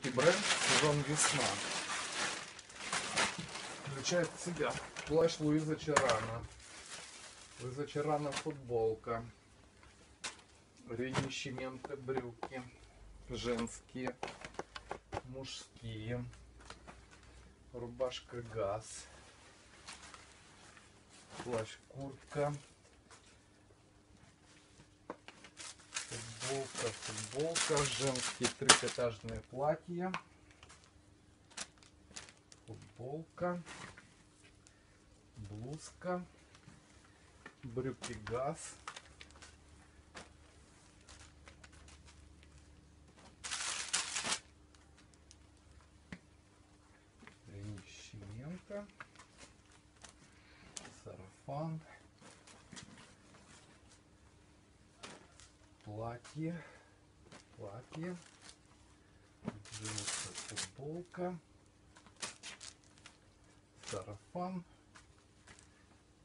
Beauty бренд сезон весна. Включает в себя плащ Луиза Чарана. Луиза Чарана футболка. Ренищементо брюки. Женские. Мужские. Рубашка газ. Плащ куртка. Футболка, футболка, женские трикотажные платья, футболка, блузка, брюки газ, Ренищеменко, сарафан, платье, платье, джинсы, футболка, сарафан,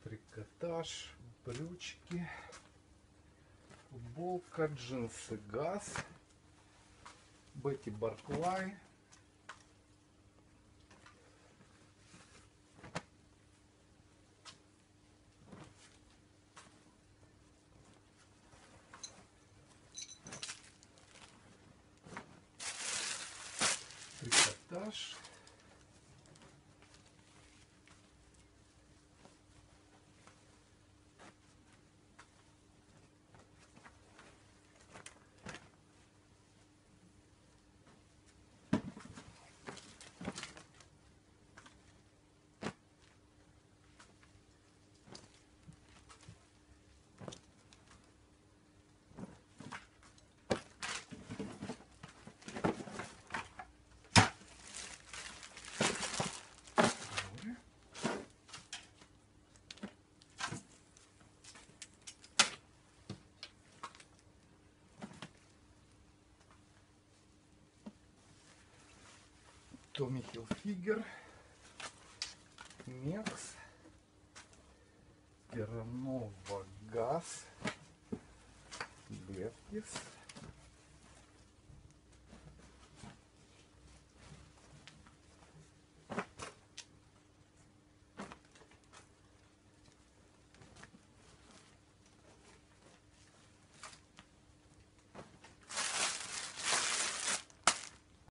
трикотаж, брючки, футболка, джинсы, газ, Бетти Барклай, трикотаж. Томми Хилфигер, Мекс, Терранова Газ, Бергис,